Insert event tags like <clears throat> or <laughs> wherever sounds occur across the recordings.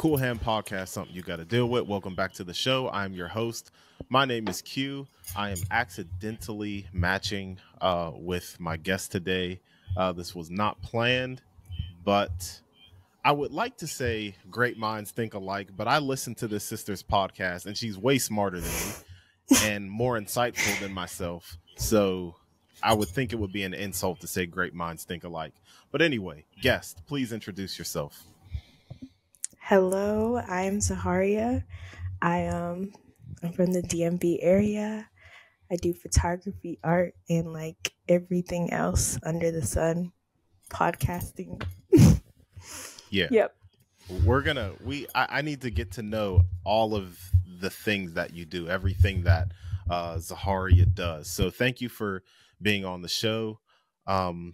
Qool Hand Podcast, something you got to deal with. Welcome back to the show. I'm your host. My name is Q. I am accidentally matching uh, with my guest today. Uh, this was not planned, but I would like to say great minds think alike, but I listened to this sister's podcast and she's way smarter than me and more insightful than myself. So I would think it would be an insult to say great minds think alike. But anyway, guest, please introduce yourself. Hello, I'm Zaharia. I um I'm from the DMV area. I do photography, art, and like everything else under the sun. Podcasting. <laughs> yeah. Yep. We're gonna we I, I, need to get to know all of the things that you do, everything that uh Zaharia does. So thank you for being on the show. Um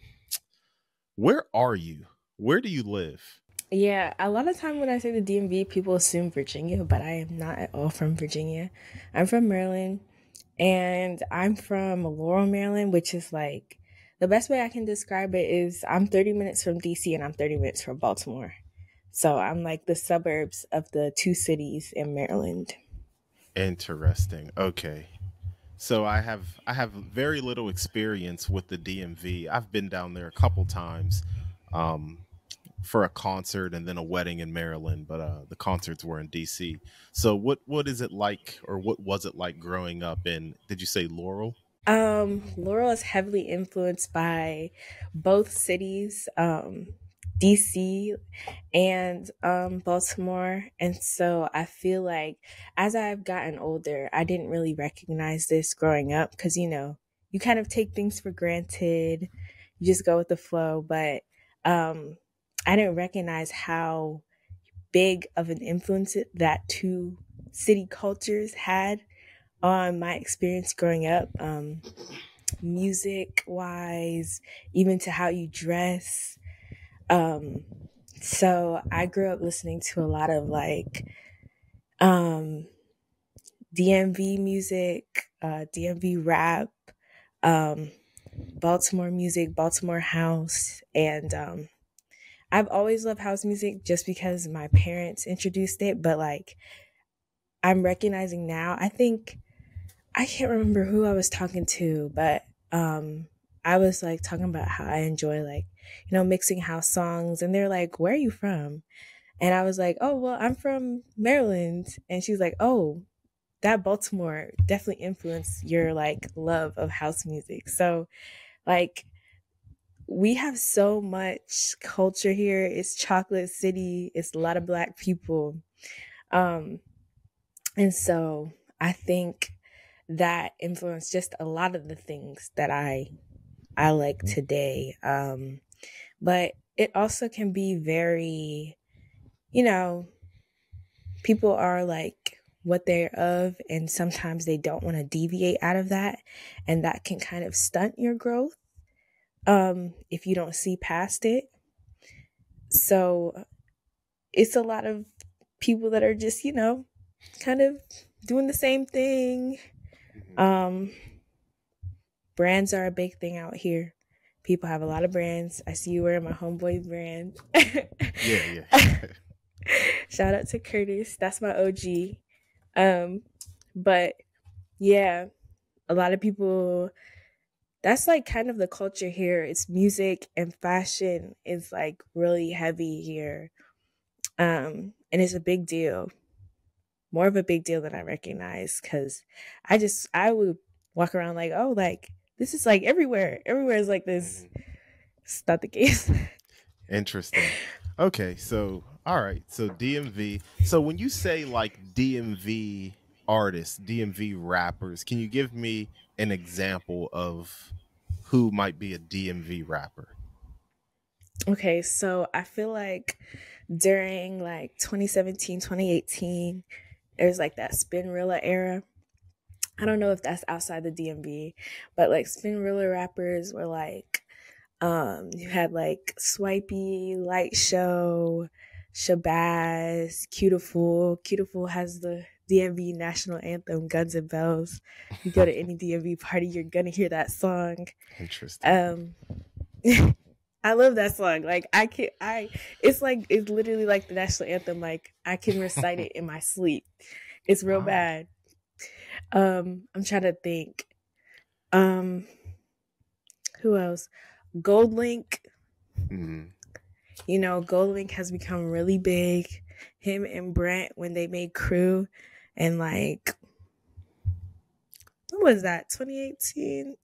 where are you? Where do you live? Yeah, a lot of time when I say the DMV, people assume Virginia, but I am not at all from Virginia. I'm from Maryland, and I'm from Laurel, Maryland, which is like the best way I can describe it is I'm 30 minutes from DC and I'm 30 minutes from Baltimore. So I'm like the suburbs of the two cities in Maryland. Interesting. Okay. So I have I have very little experience with the DMV. I've been down there a couple times. Um, for a concert and then a wedding in Maryland, but uh, the concerts were in DC. So what what is it like, or what was it like growing up in? Did you say Laurel? Um, Laurel is heavily influenced by both cities, um, DC and um, Baltimore, and so I feel like as I've gotten older, I didn't really recognize this growing up because you know you kind of take things for granted, you just go with the flow, but um I didn't recognize how big of an influence that two city cultures had on my experience growing up. Um, music wise, even to how you dress. Um, so I grew up listening to a lot of like um, DMV music, uh, DMV rap, um, Baltimore music, Baltimore house, and um, I've always loved house music just because my parents introduced it, but like I'm recognizing now, I think I can't remember who I was talking to, but um I was like talking about how I enjoy like, you know, mixing house songs and they're like, "Where are you from?" And I was like, "Oh, well, I'm from Maryland." And she's like, "Oh, that Baltimore definitely influenced your like love of house music." So, like we have so much culture here. It's chocolate city. It's a lot of black people. Um, and so I think that influenced just a lot of the things that I I like today. Um, but it also can be very, you know, people are like what they're of, and sometimes they don't want to deviate out of that, and that can kind of stunt your growth um, if you don't see past it. So it's a lot of people that are just, you know, kind of doing the same thing. Mm-hmm. Um, brands are a big thing out here. People have a lot of brands. I see you wearing my homeboy brand. yeah, yeah. <laughs> Shout out to Curtis. That's my OG. Um, but yeah, a lot of people that's like kind of the culture here. It's music and fashion is like really heavy here. Um, and it's a big deal. More of a big deal than I recognize because I just I would walk around like, oh, like this is like everywhere. Everywhere is like this. Mm-hmm. It's not the case. Interesting. Okay, so all right, so DMV. So when you say like DMV artists, DMV rappers, can you give me an example of who might be a DMV rapper? Okay, so I feel like during like 2017, 2018, there's like that Spinrilla era. I don't know if that's outside the DMV, but like Spinrilla rappers were like, um, you had like Swipey, Light Show, Shabazz, Q Da Fool. Cutiful has the DMV national anthem, Guns and Bells. You go to any <laughs> DMV party, you're gonna hear that song. Interesting. Um, <laughs> I love that song. Like I can I it's like it's literally like the national anthem. Like I can recite it in my <laughs> sleep. It's real wow. bad. Um I'm trying to think. Um who else? GoldLink. Mm-hmm. You know, GoldLink has become really big. Him and Brent when they made Crew and like what was that? 2018?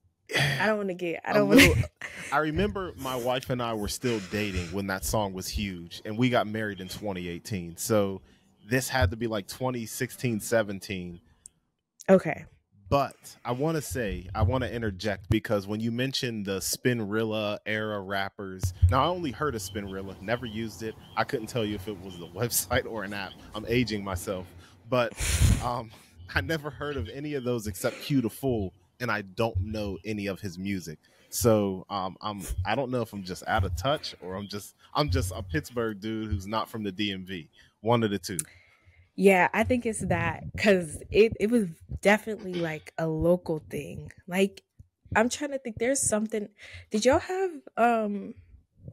I don't want to get. I don't want to. <laughs> I remember my wife and I were still dating when that song was huge, and we got married in 2018. So this had to be like 2016, 17. Okay. But I want to say, I want to interject because when you mentioned the Spinrilla era rappers, now I only heard of Spinrilla, never used it. I couldn't tell you if it was a <laughs> website or an app. I'm aging myself, but um, I never heard of any of those except Q the Fool and I don't know any of his music. So um, I'm I don't know if I'm just out of touch or I'm just I'm just a Pittsburgh dude who's not from the DMV. One of the two. Yeah, I think it's that because it it was definitely like a local thing. Like I'm trying to think. There's something. Did y'all have um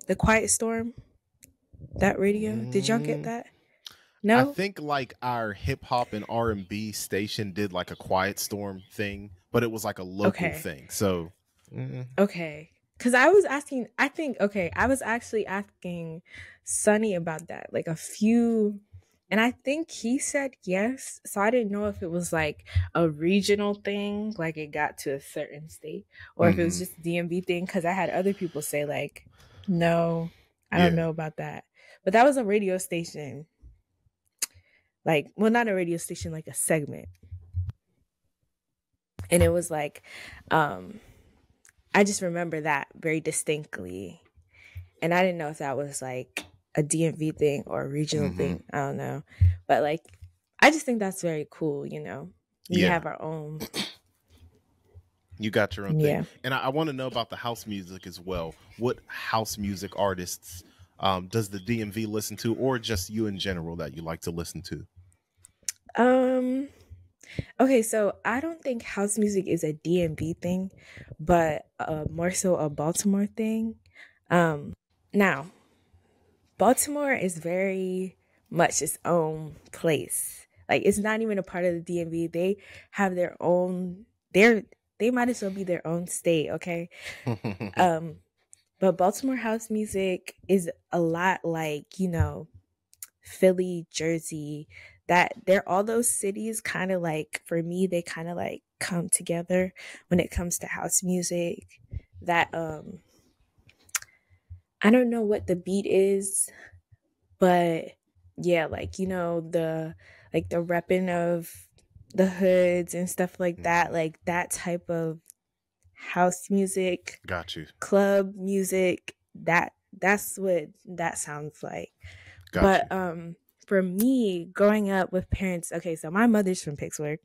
the Quiet Storm? That radio? Did y'all get mm. that? No, I think like our hip hop and R and B station did like a Quiet Storm thing but it was like a local okay. thing. So, mm. okay. Cause I was asking, I think, okay, I was actually asking Sunny about that, like a few, and I think he said yes. So I didn't know if it was like a regional thing, like it got to a certain state, or mm-hmm. if it was mm-hmm. just DMV thing. Cause I had other people say, like, no, I don't know about that. But that was a radio station. Like, well, not a radio station, like a segment. And it was like um i just remember that very distinctly. And i didn't know if that was like a dmv thing or a regional mm-hmm. thing. I don't know. But like i just think that's very cool you know? We yeah. have our own you got your own yeah. and i, I want to know about the house music as well. What house music artists um, does the dmv listen to or just you in general that you like to listen to um Okay, so I don't think house music is a DMV thing, but uh, more so a Baltimore thing. Um, now, Baltimore is very much its own place. Like it's not even a part of the DMV. They have their own. They're they might as well be their own state. Okay. <laughs> um, but Baltimore house music is a lot like you know Philly, Jersey, that they're all those cities kind of like for me they kind of like come together when it comes to house music that um I don't know what the beat is but yeah like you know the like the repping of the hoods and stuff like that like that type of house music got you club music that that's what that sounds like got but you. um for me, growing up with parents, okay, so my mother's from Pittsburgh.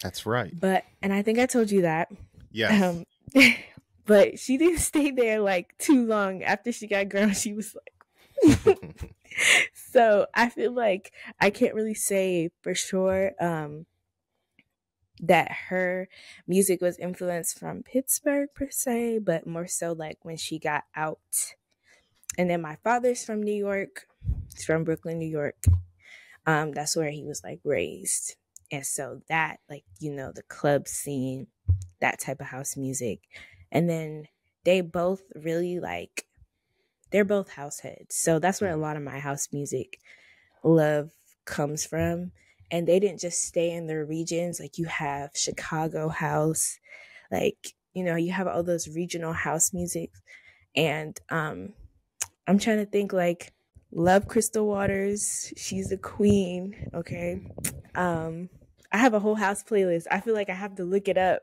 That's right. But and I think I told you that. Yeah. Um, <laughs> but she didn't stay there like too long. After she got grown, <laughs> she was like. <laughs> so I feel like I can't really say for sure um, that her music was influenced from Pittsburgh per se, but more so like when she got out. And then my father's from New York, He's from Brooklyn, New York. Um, that's where he was like raised. And so that, like, you know, the club scene, that type of house music. And then they both really like they're both house heads. So that's where a lot of my house music love comes from. And they didn't just stay in their regions. Like you have Chicago house, like, you know, you have all those regional house music. And um I'm trying to think like love Crystal Waters. She's a queen. Okay. Um, I have a whole house playlist. I feel like I have to look it up.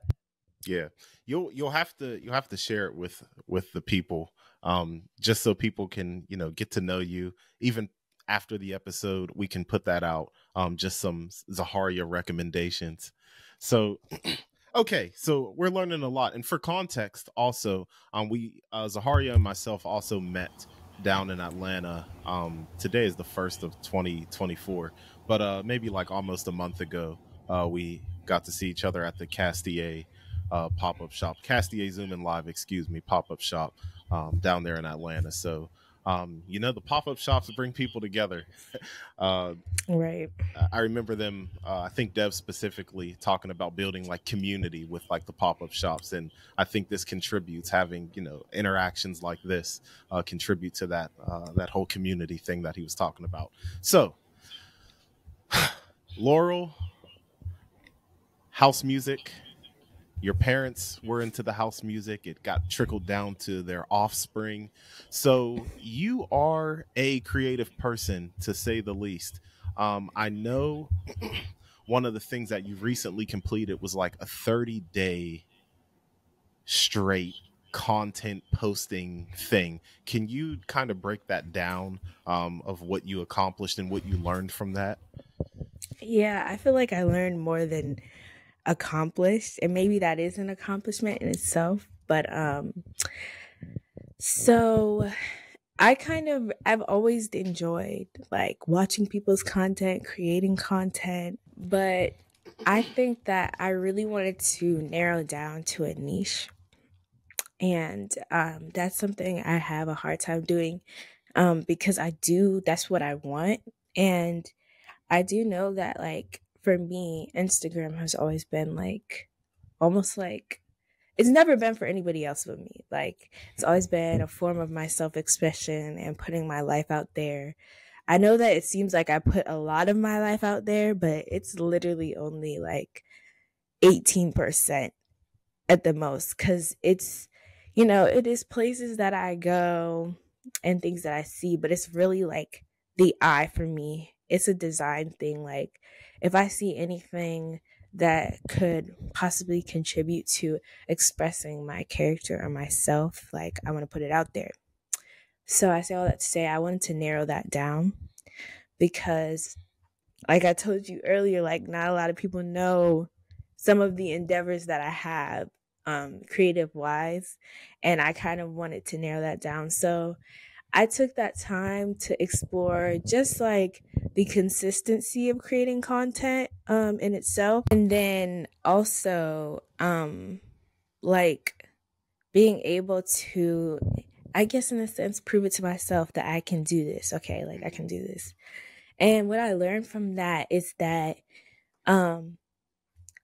Yeah, you'll you'll have to you'll have to share it with with the people, um, just so people can you know get to know you. Even after the episode, we can put that out. Um, just some Zaharia recommendations. So. <clears throat> Okay, so we're learning a lot, and for context, also, um, we uh, Zaharia and myself also met down in Atlanta. Um, today is the first of 2024, but uh, maybe like almost a month ago, uh, we got to see each other at the Castier uh, pop up shop, Castier Zoom and Live, excuse me, pop up shop um, down there in Atlanta. So um, you know, the pop up shops bring people together. <laughs> uh, right. I remember them, uh, I think Dev specifically talking about building like community with like the pop up shops. And I think this contributes having, you know, interactions like this uh, contribute to that, uh, that whole community thing that he was talking about. So, <sighs> Laurel, house music, your parents were into the house music it got trickled down to their offspring. So you are a creative person to say the least. Um, i know <clears throat> one of the things that you recently completed was like a 30 day straight content posting thing. Can you kind of break that down um, of what you accomplished and what you learned from that? Yeah i feel like i learned more than accomplished and maybe that is an accomplishment in itself but um so I kind of I've always enjoyed like watching people's content, creating content, but I think that I really wanted to narrow down to a niche. And um, that's something I have a hard time doing um, because I do, that's what I want. And I do know that like for me, Instagram has always been like almost like it's never been for anybody else but me. Like it's always been a form of my self expression and putting my life out there. I know that it seems like I put a lot of my life out there, but it's literally only like 18% at the most because it's, you know, it is places that I go and things that I see, but it's really like the eye for me. It's a design thing. Like if I see anything that could possibly contribute to expressing my character or myself, like I want to put it out there. So I say all that to say I wanted to narrow that down because like I told you earlier, like not a lot of people know some of the endeavors that I have um creative wise and I kind of wanted to narrow that down. So I took that time to explore just like the consistency of creating content um, in itself. And then also, um, like being able to, I guess, in a sense, prove it to myself that I can do this. Okay, like I can do this. And what I learned from that is that um,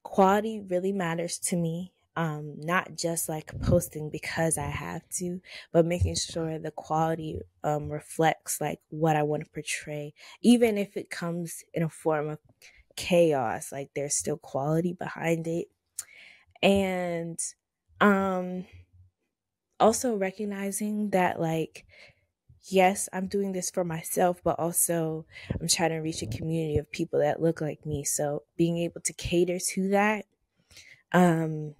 quality really matters to me um, not just like posting because I have to, but making sure the quality um, reflects like what I want to portray, even if it comes in a form of chaos. Like there's still quality behind it, and um, also recognizing that like yes, I'm doing this for myself, but also I'm trying to reach a community of people that look like me. So being able to cater to that um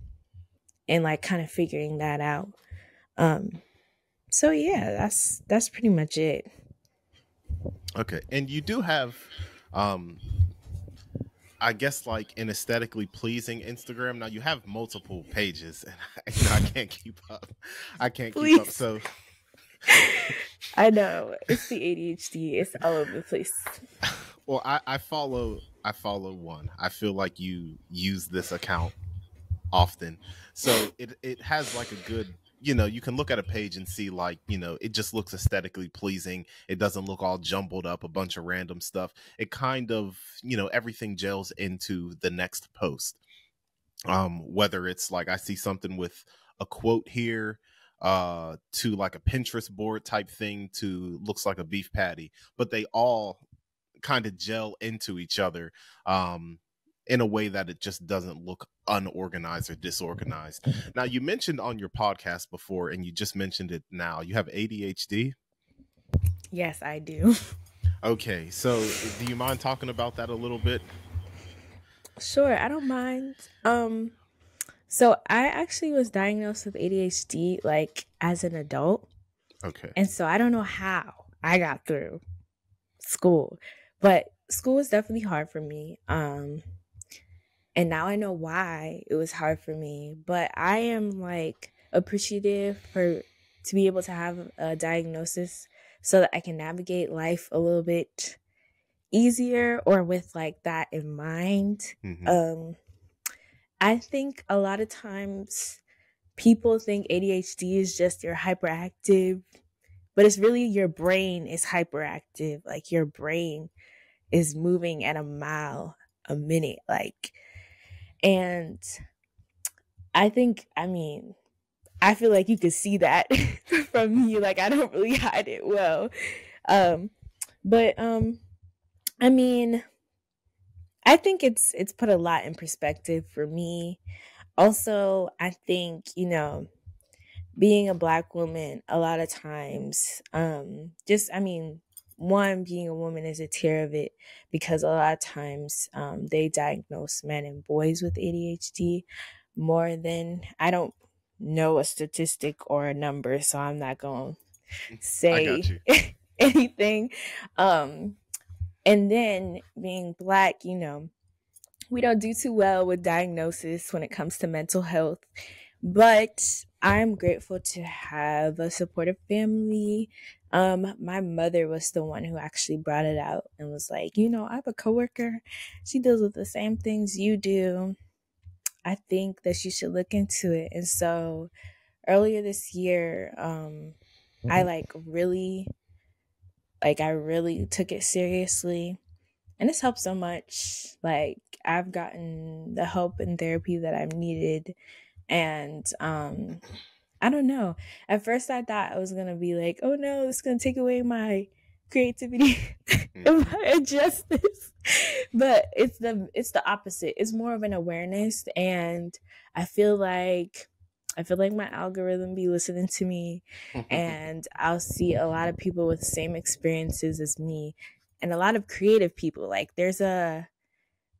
and like kind of figuring that out. Um, so yeah, that's that's pretty much it. Okay, and you do have, um, I guess like an aesthetically pleasing Instagram. Now you have multiple pages, and <laughs> I, you know, I can't keep up. I can't Please. keep up. So <laughs> I know it's the ADHD. It's all over the place. <laughs> Well, I, I follow. I follow one. I feel like you use this account often. So it it has like a good you know, you can look at a page and see like, you know, it just looks aesthetically pleasing. It doesn't look all jumbled up, a bunch of random stuff. It kind of, you know, everything gels into the next post. Um, whether it's like I see something with a quote here, uh, to like a Pinterest board type thing to looks like a beef patty, but they all kind of gel into each other. Um, in a way that it just doesn't look unorganized or disorganized. Now, you mentioned on your podcast before, and you just mentioned it now, you have ADHD. Yes, I do. <laughs> Okay, so do you mind talking about that a little bit? Sure, I don't mind. Um, so I actually was diagnosed with ADHD like as an adult. Okay. And so I don't know how I got through school, but school was definitely hard for me. Um, and now I know why it was hard for me. But I am like appreciative for to be able to have a diagnosis so that I can navigate life a little bit easier or with like that in mind. Mm-hmm. Um I think a lot of times people think ADHD is just you're hyperactive, but it's really your brain is hyperactive. Like your brain is moving at a mile a minute. Like, and I think, I mean, I feel like you could see that <laughs> from me. Like, I don't really hide it well. Um, but, um, I mean, I think it's it's put a lot in perspective for me. Also, I think, you know, being a black woman a lot of times um just I mean, one being a woman is a tier of it because a lot of times um they diagnose men and boys with ADHD more than I don't know a statistic or a number, so I'm not going to say <laughs> anything. Um and then being black, you know, we don't do too well with diagnosis when it comes to mental health. But I'm grateful to have a supportive family. Um, my mother was the one who actually brought it out and was like, you know, I have a coworker. She deals with the same things you do. I think that you should look into it. And so earlier this year, um, mm-hmm. I like really like I really took it seriously. And it's helped so much. Like I've gotten the help and therapy that I've needed. And um I don't know. At first I thought I was gonna be like, oh no, is gonna take away my creativity if I adjust this. But it's the it's the opposite. It's more of an awareness and I feel like I feel like my algorithm be listening to me <laughs> and I'll see a lot of people with the same experiences as me and a lot of creative people. Like there's a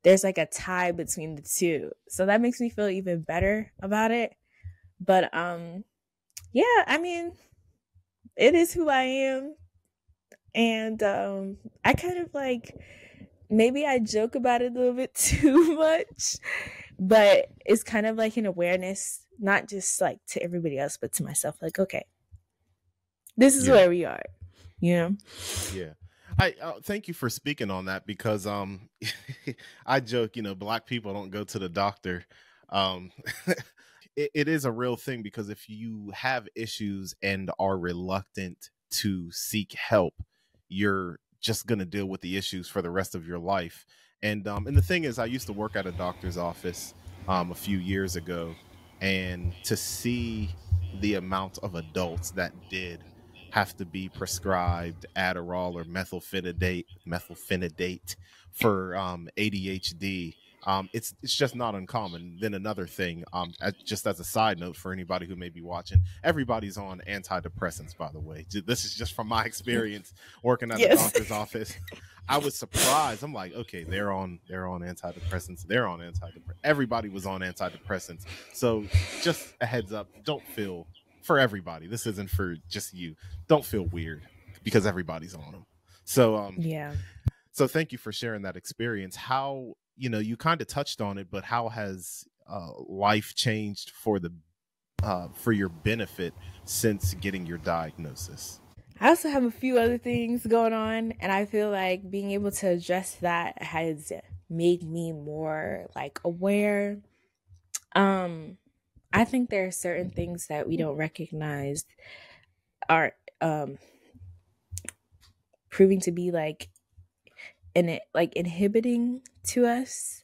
there's like a tie between the two. So that makes me feel even better about it. But um yeah, I mean it is who I am. And um I kind of like maybe I joke about it a little bit <laughs> too much, but it's kind of like an awareness not just like to everybody else, but to myself. Like, okay, this is yeah. where we are. You know? Yeah. I uh, thank you for speaking on that because um <laughs> I joke, you know, black people don't go to the doctor. Um <laughs> it, it is a real thing because if you have issues and are reluctant to seek help, you're just going to deal with the issues for the rest of your life. And um and the thing is I used to work at a doctor's office um a few years ago and to see the amount of adults that did have to be prescribed Adderall or methylphenidate methylphenidate for um, ADHD. Um, it's it's just not uncommon. Then another thing, um, just as a side note for anybody who may be watching, everybody's on antidepressants. By the way, this is just from my experience working at yes. the doctor's office. I was surprised. I'm like, okay, they're on they're on antidepressants. They're on antidepressants. Everybody was on antidepressants. So just a heads up, don't feel for everybody. This isn't for just you. Don't feel weird because everybody's on them. So um yeah. So thank you for sharing that experience. How you know you kind of touched on it, but how has uh, life changed for the uh, for your benefit since getting your diagnosis? I also have a few other things going on, and I feel like being able to address that has made me more like aware. Um, I think there are certain things that we don't recognize are um proving to be like in it like inhibiting to us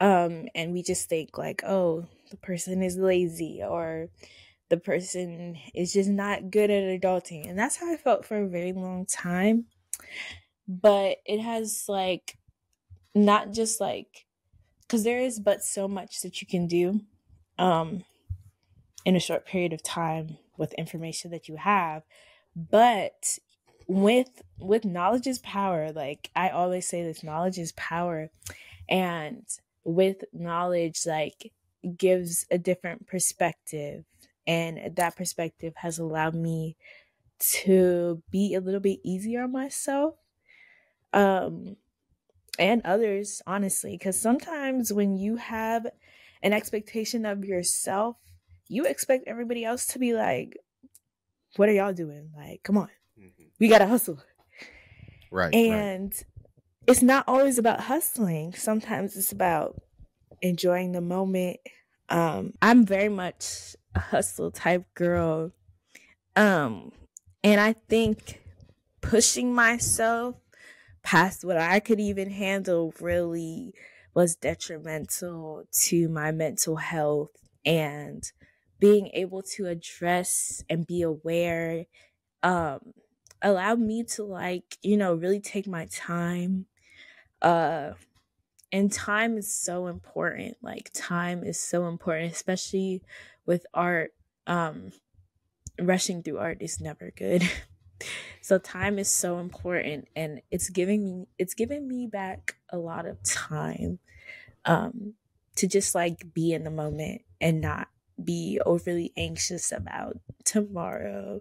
um and we just think like oh the person is lazy or the person is just not good at adulting. And that's how I felt for a very long time. But it has like not just like because there is but so much that you can do um in a short period of time with information that you have but with with knowledge is power like i always say this knowledge is power. And with knowledge like gives a different perspective. And that perspective has allowed me to be a little bit easier on myself um and others honestly. Because sometimes when you have an expectation of yourself you expect everybody else to be like what are y'all doing? Like come on. We gotta hustle right and right. it's not always about hustling sometimes it's about enjoying the moment. Um, I'm very much a hustle type girl. Um, and I think pushing myself past what I could even handle really was detrimental to my mental health and being able to address and be aware um allowed me to like you know really take my time uh and time is so important like time is so important especially with art um rushing through art is never good. <laughs> So time is so important and it's giving me it's giving me back a lot of time um to just like be in the moment and not be overly anxious about tomorrow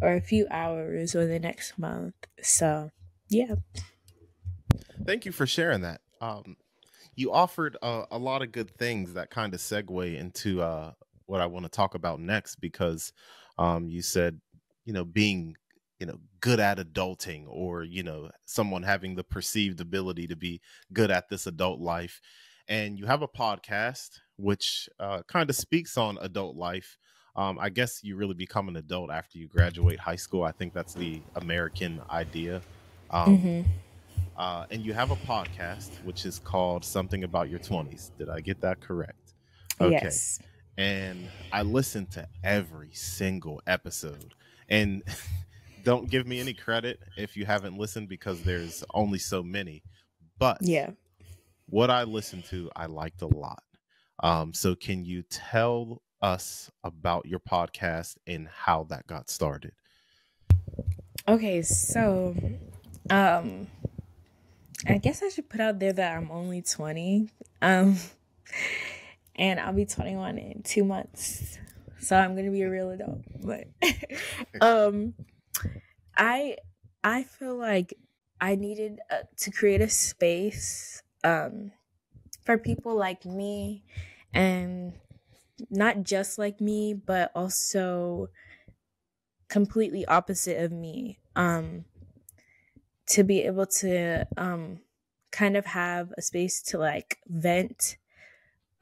or a few hours or the next month. So yeah. Thank you for sharing that. Um you offered a lot of good things that kind of segue into uh what i want to talk about next because um you said you know being you know good at adulting or you know someone having the perceived ability to be good at this adult life. And you have a podcast which uh, kind of speaks on adult life um, i guess you really become an adult after you graduate high school i think that's the american idea um, mm-hmm. uh, and you have a podcast which is called something about your 20s did i get that correct okay yes. and i listened to every single episode and <laughs> don't give me any credit if you haven't listened because there's only so many. But yeah, what I listened to, I liked a lot. Um, so can you tell us about your podcast and how that got started? Okay, so um I guess I should put out there that I'm only 20. Um <laughs> and I'll be 21 in 2 months. So I'm going to be a real adult. But <laughs> um I I feel like I needed uh, to create a space um, for people like me, and not just like me, but also completely opposite of me. Um, to be able to um, kind of have a space to like vent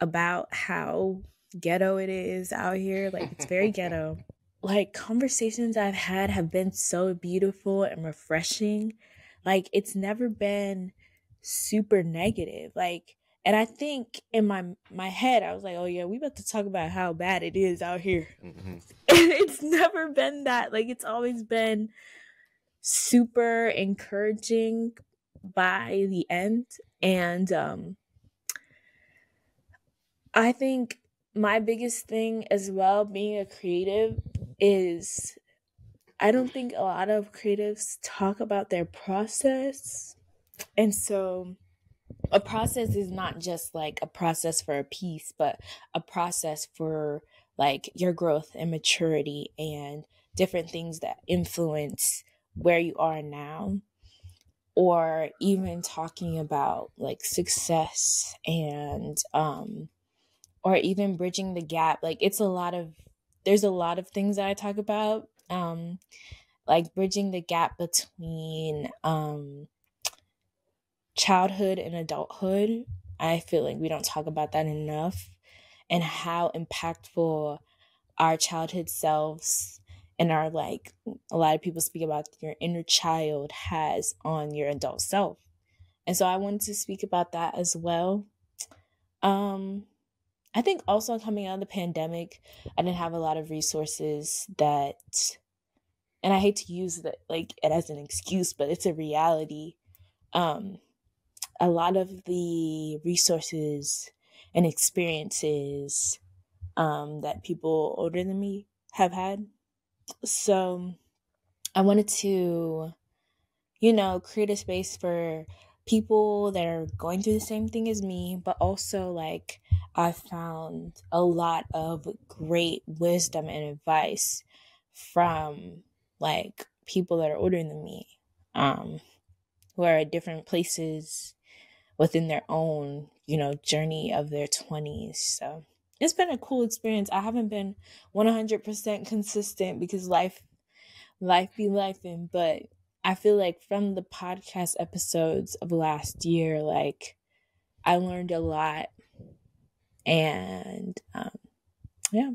about how ghetto it is out here. Like it's very <laughs> ghetto like conversations I've had have been so beautiful and refreshing. Like it's never been super negative. Like and I think in my my head I was like, "Oh yeah, we about to talk about how bad it is out here." <laughs> Mm-hmm. it's never been that. Like it's always been super encouraging by the end and um I think my biggest thing as well being a creative is I don't think a lot of creatives talk about their process. And so a process is not just like a process for a piece, but a process for like your growth and maturity and different things that influence where you are now. Or even talking about like success and um or even bridging the gap like it's a lot of there's a lot of things that I talk about, um, like bridging the gap between um, childhood and adulthood. I feel like we don't talk about that enough, and how impactful our childhood selves and our like a lot of people speak about your inner child has on your adult self. And so I wanted to speak about that as well. Um I think also coming out of the pandemic, I didn't have a lot of resources that, and I hate to use that like it as an excuse, but it's a reality. Um, a lot of the resources and experiences um, that people older than me have had. So I wanted to, you know, create a space for people that are going through the same thing as me, but also like I found a lot of great wisdom and advice from like people that are older than me, um, who are at different places within their own, you know, journey of their 20s. So it's been a cool experience. I haven't been 100% consistent because life, life be life in, but I feel like from the podcast episodes of last year, like I learned a lot and um, yeah.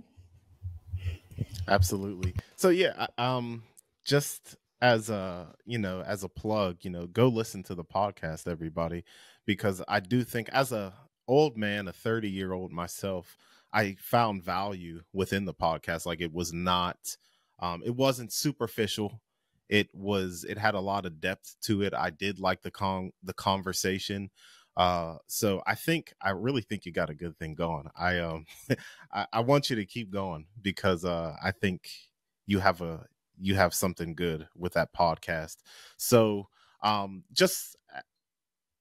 Absolutely. So yeah, um, just as a you know as a plug, you know, go listen to the podcast, everybody, because I do think as a old man, a thirty year old myself, I found value within the podcast. Like it was not, um, it wasn't superficial. It was, it had a lot of depth to it. I did like the con the conversation. Uh, so I think I really think you got a good thing going. I um, <laughs> I, I want you to keep going because uh, I think you have a you have something good with that podcast. So um, just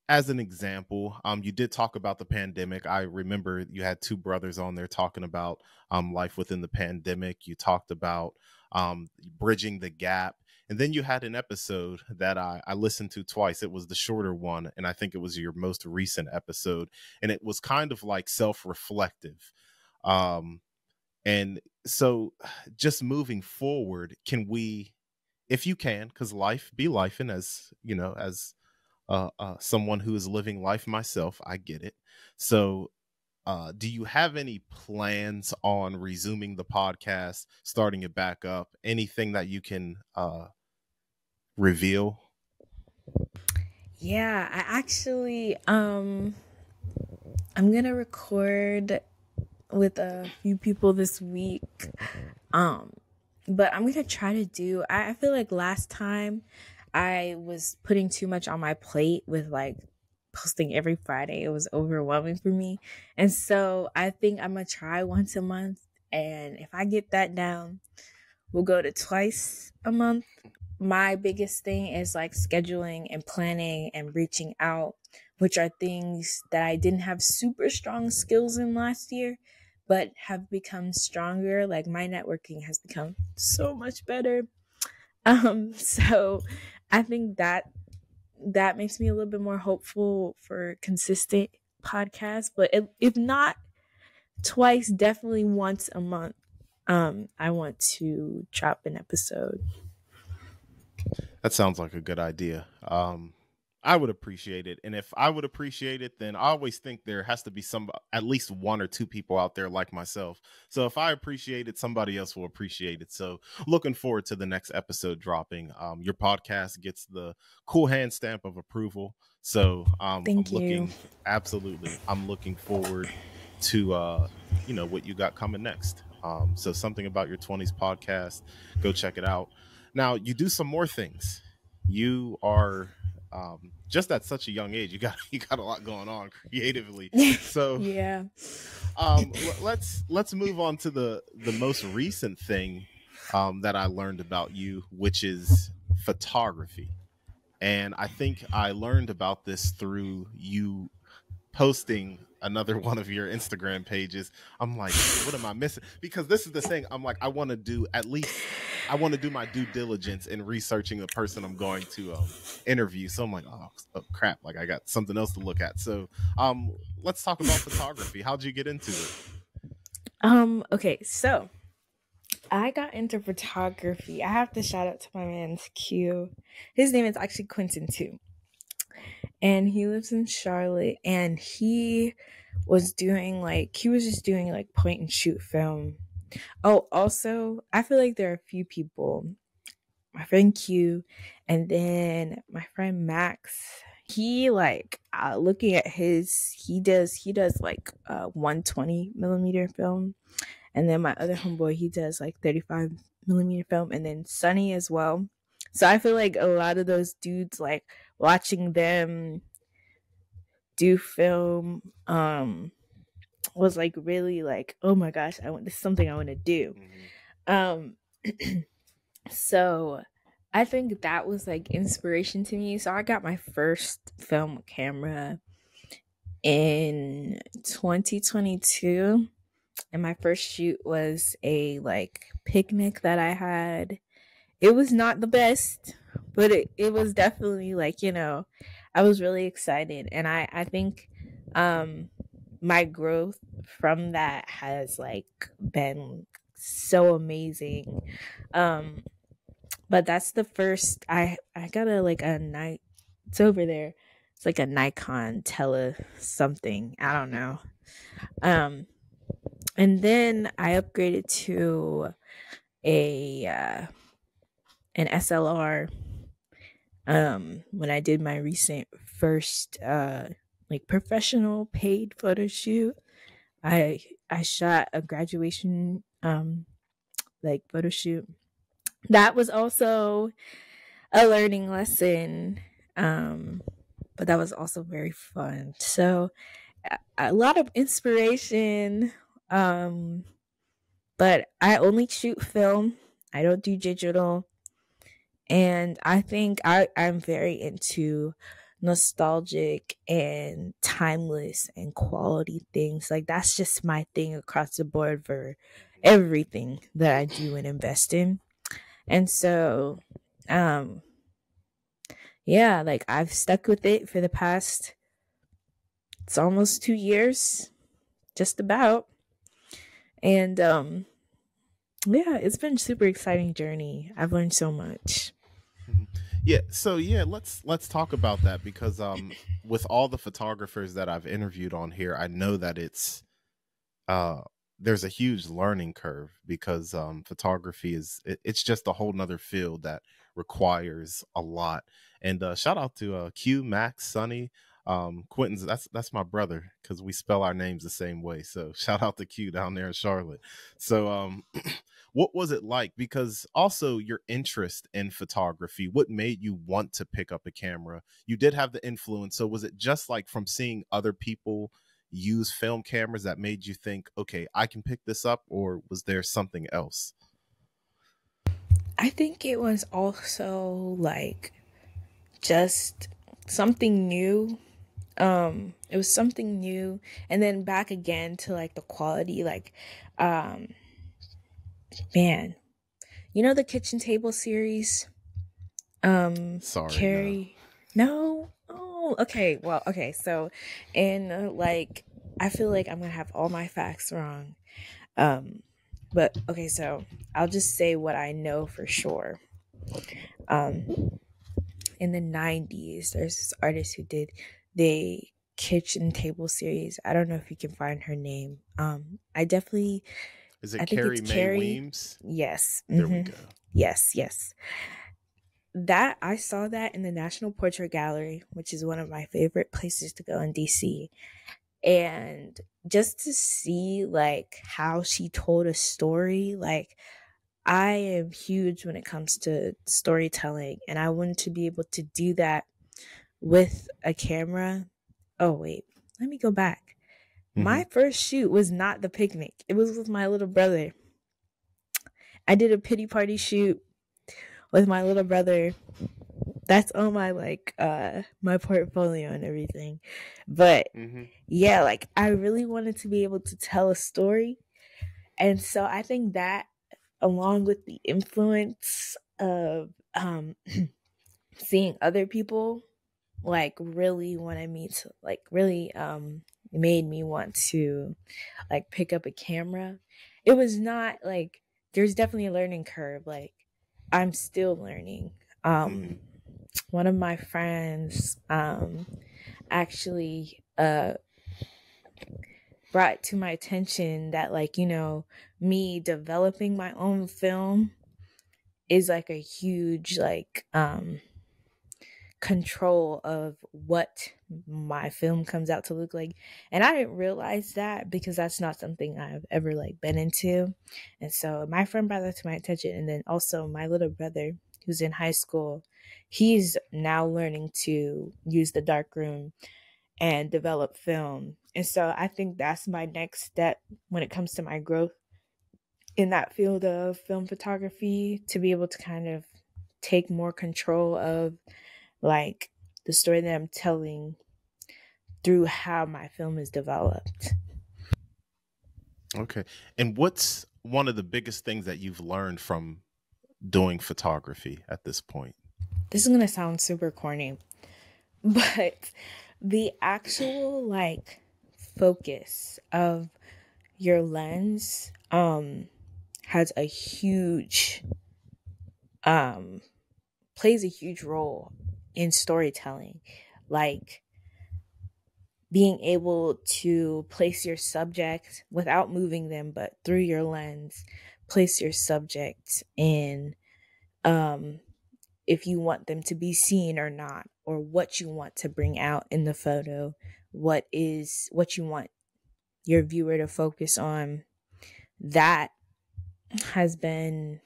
as an example, um, you did talk about the pandemic. I remember you had two brothers on there talking about um, life within the pandemic. You talked about um, bridging the gap. And then you had an episode that I, I listened to twice. It was the shorter one, and I think it was your most recent episode. And it was kind of like self reflective. Um, and so just moving forward, can we, if you can, because life be life, and as you know, as uh, uh, someone who is living life myself. I get it. So, uh, do you have any plans on resuming the podcast, starting it back up? Anything that you can uh, reveal? Yeah, I actually, um, I'm gonna record with a few people this week. Um, but I'm gonna try to do. I, I feel like last time I was putting too much on my plate with like posting every Friday. It was overwhelming for me. And so I think I'm going to try once a month. And if I get that down, we'll go to twice a month. My biggest thing is like scheduling and planning and reaching out, which are things that I didn't have super strong skills in last year, but have become stronger. Like my networking has become so much better. <laughs> Um, so I think that that makes me a little bit more hopeful for consistent podcasts. But if, if not twice, definitely once a month. Um, I want to drop an episode. That sounds like a good idea. Um, I would appreciate it. And if I would appreciate it, then I always think there has to be some, at least one or two people out there like myself. So if I appreciate it, somebody else will appreciate it. So looking forward to the next episode dropping. Um, your podcast gets the cool hand stamp of approval. So um, Thank I'm looking, you. absolutely. I'm looking forward to, uh, you know, what you got coming next. Um, so something about your 20s podcast, go check it out. Now you do some more things. You are um, just at such a young age, you got <laughs> you got a lot going on creatively. <laughs> So yeah, um, let's let's move on to the the most recent thing um, that I learned about you, which is photography. And I think I learned about this through you posting another one of your Instagram pages. I'm like, what am I missing? Because this is the thing. I'm like, I want to do at least, I want to do my due diligence in researching the person I'm going to um, interview. So I'm like, oh, oh, crap, like I got something else to look at. So um, let's talk about photography. How'd you get into it? Um. Okay. So I got into photography. I have to shout out to my man's Q. His name is actually Quentin too and he lives in Charlotte and he was doing like he was just doing like point and shoot film. Oh, also, I feel like there are a few people. My friend Q and then my friend Max. He like uh, looking at his he does he does like uh 120 millimeter film and then my other homeboy he does like 35 millimeter film and then Sunny as well. So I feel like a lot of those dudes like watching them do film um was like really like oh my gosh i want this is something i want to do. Mm-hmm. um <clears throat> so i think that was like inspiration to me. So i got my first film camera in 2022 and my first shoot was a like picnic that i had. It was not the best but it, it was definitely like you know i was really excited and i i think um my growth from that has like been so amazing um but that's the first i i got a like a night it's over there it's like a Nikon tele something. I don't know. Um, and then I upgraded to a uh, an SLR um when I did my recent first uh like professional paid photo shoot. I I shot a graduation um like photo shoot. That was also a learning lesson. Um but that was also very fun. So a, lot of inspiration um but I only shoot film. I don't do digital. And I think I, I'm very into nostalgic and timeless and quality things. Like that's just my thing across the board for everything that I do and invest in. And so um yeah, like I've stuck with it for the past it's almost 2 years just about. And um yeah, it's been super exciting journey. I've learned so much. Yeah, so yeah, let's let's talk about that because um with all the photographers that I've interviewed on here, I know that it's uh there's a huge learning curve because um photography is it, it's just a whole nother field that requires a lot. And uh shout out to uh Q, Max, Sunny, um Quentin's that's that's my brother because we spell our names the same way. So <laughs> shout out to Q down there in Charlotte. So um <clears throat> what was it like? Because also your interest in photography what made you want to pick up a camera? You did have the influence so was it just like from seeing other people use film cameras that made you think okay i can pick this up or was there something else? I think it was also like just something new um it was something new and then back again to like the quality like um man, you know the kitchen table series? Um, sorry, Carrie. No. no. Oh, okay. Well, okay. So, in uh, like, I feel like I'm gonna have all my facts wrong. Um, but okay. So I'll just say what I know for sure. Um, in the '90s, there's this artist who did the kitchen table series. I don't know if you can find her name. Um, I definitely is it I Carrie Mae Carrie, Weems? Yes. There mm-hmm. we go. Yes, yes. That I saw that in the National Portrait Gallery, which is one of my favorite places to go in DC. And just to see like how she told a story, like I am huge when it comes to storytelling and I wanted to be able to do that with a camera. Oh wait, let me go back. Mm-hmm. My first shoot was not the picnic. It was with my little brother. I did a pity party shoot with my little brother. That's on my like uh my portfolio and everything. But mm-hmm. yeah, like I really wanted to be able to tell a story. And so I think that along with the influence of um <clears throat> seeing other people like really wanted me to like really um made me want to like pick up a camera. It was not like there's definitely a learning curve. Like I'm still learning. Um mm. one of my friends um actually uh brought to my attention that like, you know, me developing my own film is like a huge like um control of what my film comes out to look like and i didn't realize that because that's not something i've ever like been into and so my friend brought that to my attention and then also my little brother who's in high school he's now learning to use the dark room and develop film and so i think that's my next step when it comes to my growth in that field of film photography to be able to kind of take more control of like the story that I'm telling through how my film is developed. Okay. And what's one of the biggest things that you've learned from doing photography at this point? This is going to sound super corny, <laughs> but the actual like focus of your lens um has a huge um plays a huge role in storytelling. Like being able to place your subject without moving them, but through your lens, place your subject in um, if you want them to be seen or not, or what you want to bring out in the photo, what is what you want your viewer to focus on. That has been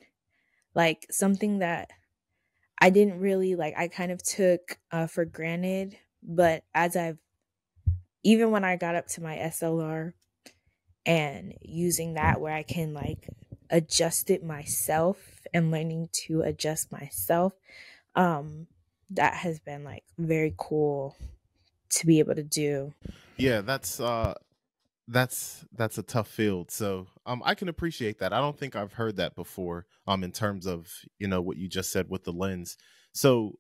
like something that I didn't really like, I kind of took uh, for granted. But as I've, even when I got up to my SLR and using that where I can like adjust it myself and learning to adjust myself, um, that has been like very cool to be able to do. Yeah, that's uh that's that's a tough field. So um I can appreciate that. I don't think I've heard that before um in terms of, you know, what you just said with the lens. So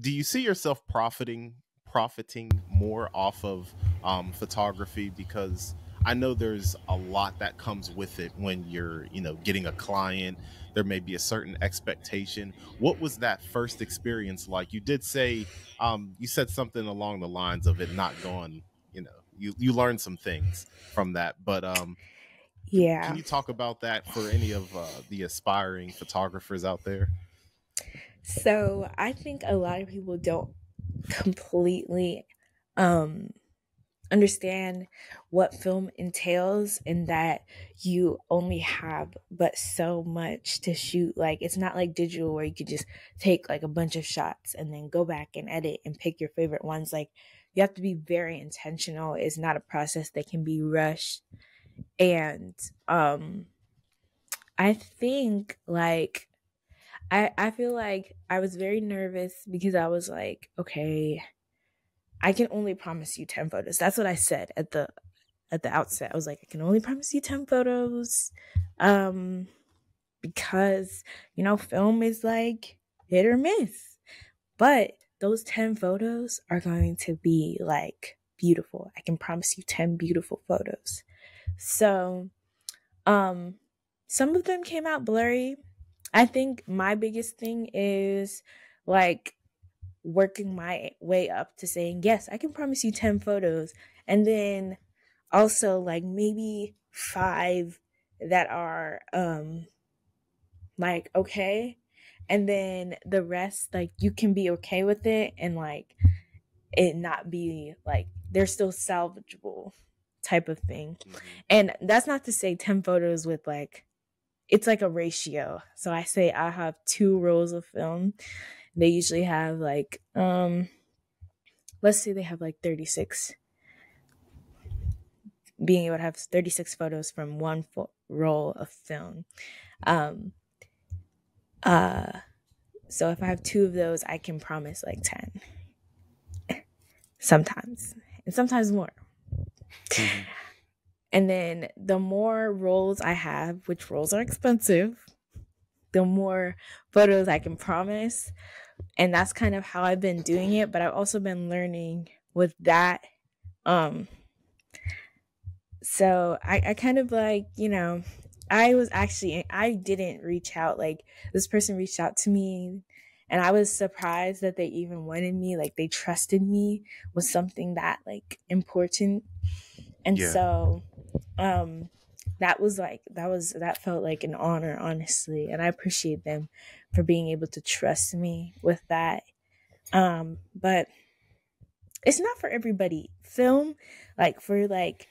do you see yourself profiting profiting more off of um photography because I know there's a lot that comes with it when you're, you know, getting a client. There may be a certain expectation. What was that first experience like? You did say um you said something along the lines of it not going, you know, you you learned some things from that. But um, yeah, can you talk about that for any of uh, the aspiring photographers out there? So I think a lot of people don't completely um understand what film entails and that you only have but so much to shoot. Like it's not like digital where you could just take like a bunch of shots and then go back and edit and pick your favorite ones. Like you have to be very intentional. It's not a process that can be rushed and um i think like i i feel like i was very nervous because i was like okay i can only promise you 10 photos that's what i said at the at the outset i was like i can only promise you 10 photos um because you know film is like hit or miss but those 10 photos are going to be like beautiful. I can promise you 10 beautiful photos. So, um, some of them came out blurry. I think my biggest thing is like working my way up to saying, yes, I can promise you 10 photos. And then also like maybe five that are, um, like, okay, and then the rest like you can be okay with it and like it not be like they're still salvageable type of thing. Mm-hmm. and that's not to say 10 photos with like it's like a ratio. So i say i have two rolls of film. They usually have like um let's say they have like 36 being able to have 36 photos from one fo- roll of film. Um uh, so if I have two of those, I can promise like 10 <laughs> sometimes, and sometimes more. Mm-hmm. And then the more rolls I have, which rolls are expensive, the more photos I can promise. And that's kind of how I've been doing it. But I've also been learning with that. Um, so I, I kind of like, you know, I was actually I didn't reach out like this person reached out to me and I was surprised that they even wanted me like they trusted me with something that like important and yeah. so um that was like that was that felt like an honor honestly and I appreciate them for being able to trust me with that um but it's not for everybody film like for like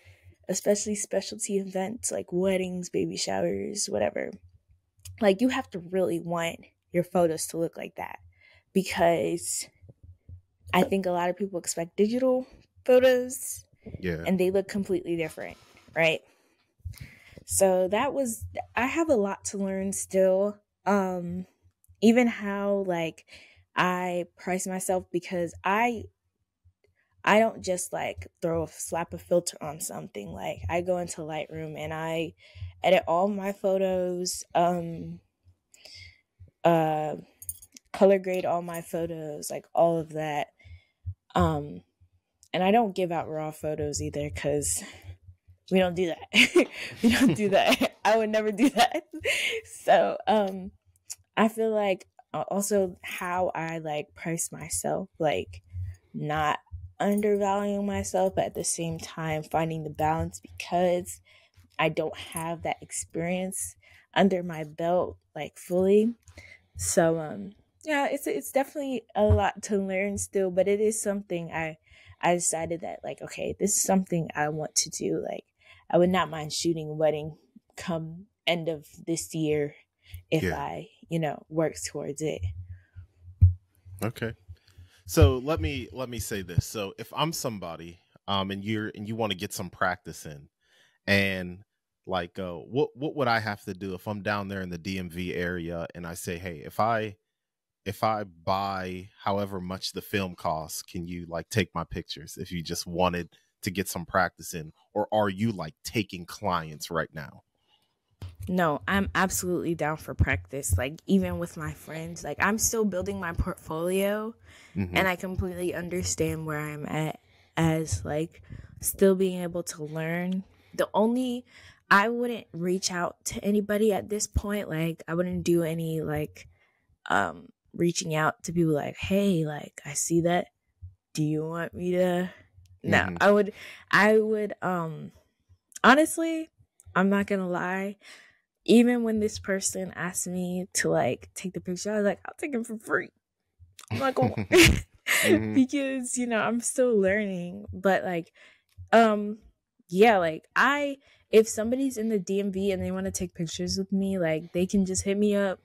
especially specialty events like weddings, baby showers, whatever. Like you have to really want your photos to look like that because I think a lot of people expect digital photos yeah. and they look completely different, right? So that was I have a lot to learn still. Um even how like I price myself because I I don't just like throw a slap a filter on something. Like I go into Lightroom and I edit all my photos, um uh color grade all my photos, like all of that. Um and I don't give out raw photos either cuz we don't do that. <laughs> we don't do that. <laughs> I would never do that. <laughs> So, um I feel like also how I like price myself like not undervaluing myself, but at the same time finding the balance because I don't have that experience under my belt like fully. So um yeah, it's it's definitely a lot to learn still, but it is something I I decided that like okay, this is something I want to do. Like I would not mind shooting a wedding come end of this year if yeah. I, you know, work towards it. Okay. So let me let me say this. So if I'm somebody um and you're and you want to get some practice in and like uh what what would I have to do if I'm down there in the DMV area and I say, "Hey, if I if I buy however much the film costs, can you like take my pictures if you just wanted to get some practice in or are you like taking clients right now?" No, I'm absolutely down for practice. Like even with my friends, like I'm still building my portfolio mm-hmm. and I completely understand where I'm at as like still being able to learn. The only I wouldn't reach out to anybody at this point. Like I wouldn't do any like um reaching out to people like, "Hey, like I see that. Do you want me to?" No, mm-hmm. I would I would um honestly, I'm not going to lie even when this person asked me to like take the picture, I was like, I'll take them for free. I'm <laughs> like, <laughs> mm-hmm. because you know I'm still learning. But like, um, yeah, like I if somebody's in the DMV and they want to take pictures with me, like they can just hit me up,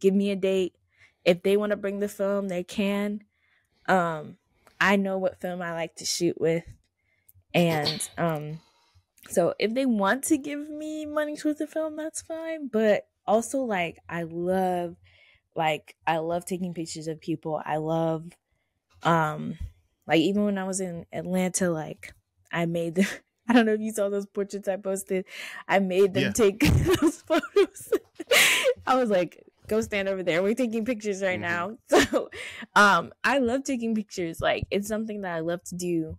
give me a date. If they want to bring the film, they can. Um, I know what film I like to shoot with, and um, so if they want to give me money towards the film, that's fine. But also like I love like I love taking pictures of people. I love um like even when I was in Atlanta, like I made the I don't know if you saw those portraits I posted. I made them yeah. take <laughs> those photos. I was like, go stand over there. We're taking pictures right mm-hmm. now. <laughs> So um I love taking pictures. Like it's something that I love to do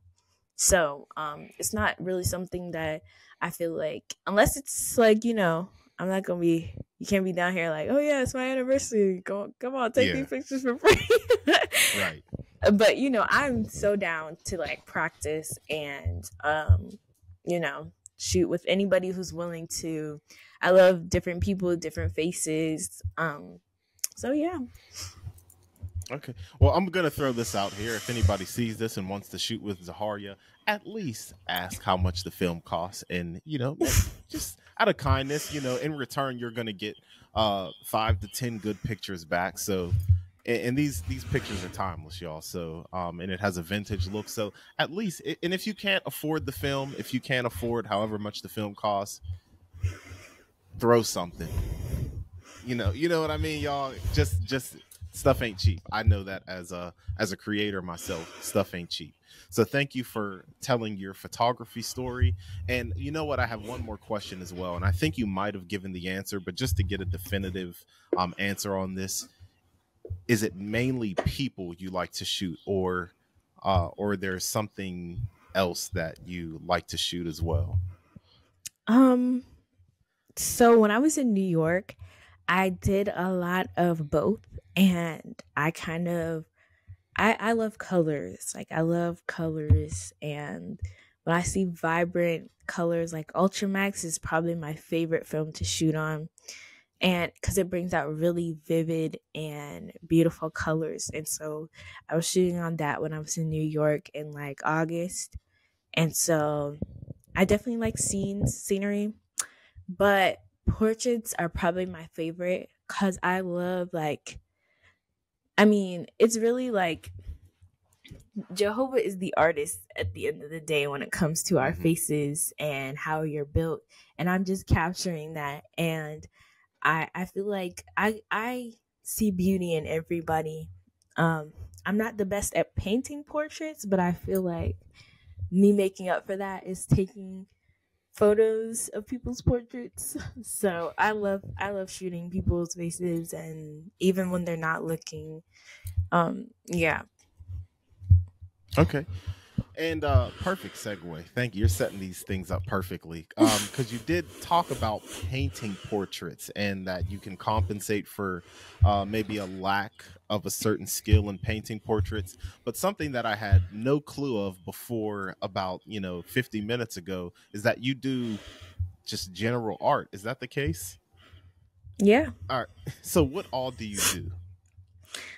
so um, it's not really something that I feel like, unless it's like, you know, I'm not gonna be. You can't be down here like, oh yeah, it's my anniversary. Go, come on, take yeah. these pictures for free. <laughs> right. But you know, I'm so down to like practice and, um, you know, shoot with anybody who's willing to. I love different people, different faces. Um, so yeah. Okay. Well, I'm gonna throw this out here. If anybody sees this and wants to shoot with Zaharia, at least ask how much the film costs, and you know, <laughs> just out of kindness, you know, in return, you're gonna get uh five to ten good pictures back. So, and, and these these pictures are timeless, y'all. So, um, and it has a vintage look. So, at least, and if you can't afford the film, if you can't afford however much the film costs, throw something. You know, you know what I mean, y'all. Just just stuff ain't cheap. I know that as a as a creator myself, stuff ain't cheap. So thank you for telling your photography story. And you know what? I have one more question as well, and I think you might have given the answer, but just to get a definitive um, answer on this, is it mainly people you like to shoot, or uh, or there's something else that you like to shoot as well? Um. So when I was in New York, I did a lot of both and I kind of I I love colors. Like I love colors and when I see vibrant colors like Ultramax is probably my favorite film to shoot on and cuz it brings out really vivid and beautiful colors. And so I was shooting on that when I was in New York in like August. And so I definitely like scenes, scenery, but portraits are probably my favorite cuz I love like I mean, it's really like Jehovah is the artist at the end of the day when it comes to our mm-hmm. faces and how you're built. And I'm just capturing that. And I I feel like I I see beauty in everybody. Um I'm not the best at painting portraits, but I feel like me making up for that is taking photos of people's portraits. <laughs> So I love I love shooting people's faces and even when they're not looking. Um yeah. Okay. And uh perfect segue. Thank you. You're setting these things up perfectly. Um, because you did talk about painting portraits and that you can compensate for uh maybe a lack of a certain skill in painting portraits. But something that I had no clue of before about, you know, 50 minutes ago is that you do just general art. Is that the case? Yeah. All right. <laughs> So what all do you do?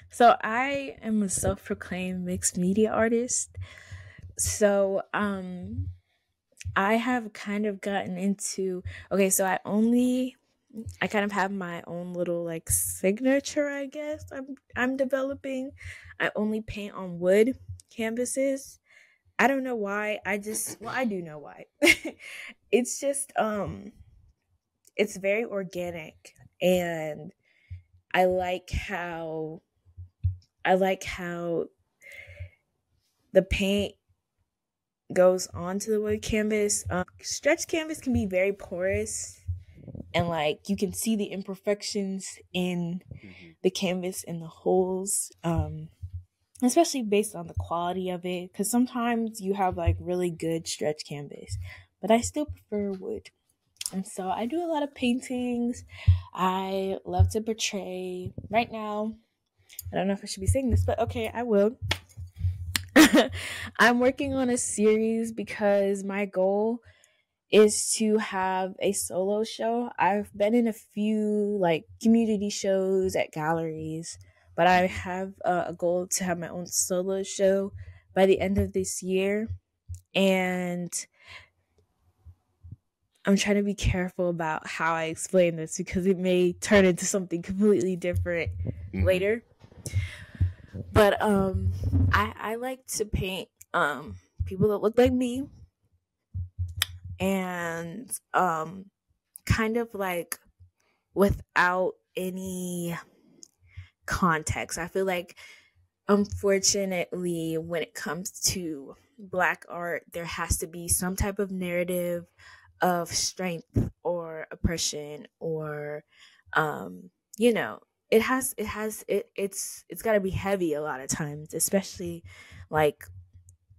So I am a self-proclaimed mixed media artist. So um I have kind of gotten into okay, so I only I kind of have my own little like signature, I guess. I'm I'm developing. I only paint on wood canvases. I don't know why. I just well, I do know why. <laughs> it's just um it's very organic and I like how I like how the paint goes onto the wood canvas. Um, stretch canvas can be very porous and like you can see the imperfections in mm-hmm. the canvas and the holes um, especially based on the quality of it because sometimes you have like really good stretch canvas but i still prefer wood and so i do a lot of paintings i love to portray right now i don't know if i should be saying this but okay i will <laughs> i'm working on a series because my goal is to have a solo show. I've been in a few like community shows at galleries, but I have uh, a goal to have my own solo show by the end of this year. And I'm trying to be careful about how I explain this because it may turn into something completely different mm-hmm. later. But um I I like to paint um people that look like me and um kind of like without any context. I feel like unfortunately when it comes to black art there has to be some type of narrative of strength or oppression or um you know it has it has it it's it's got to be heavy a lot of times especially like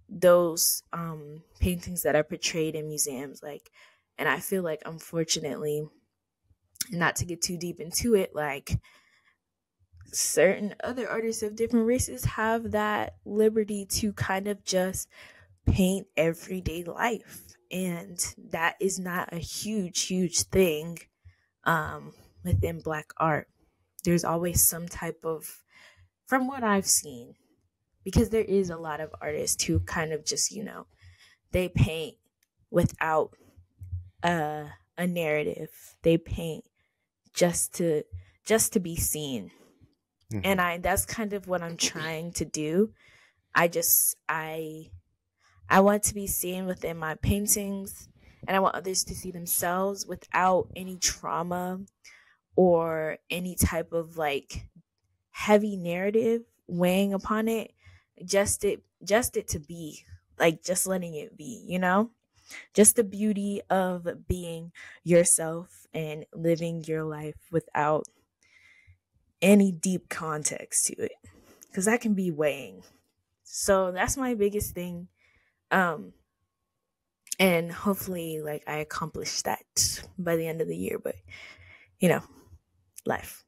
those um paintings that are portrayed in museums like and i feel like unfortunately not to get too deep into it like certain other artists of different races have that liberty to kind of just paint everyday life and that is not a huge huge thing um within black art there's always some type of from what i've seen because there is a lot of artists who kind of just you know they paint without a a narrative. They paint just to just to be seen. Mm-hmm. and i that's kind of what i'm trying to do. I just i i want to be seen within my paintings and i want others to see themselves without any trauma or any type of like heavy narrative weighing upon it just it just it to be like just letting it be you know? Just the beauty of being yourself and living your life without any deep context to it because that can be weighing. So that's my biggest thing um and hopefully like i accomplish that by the end of the year but you know life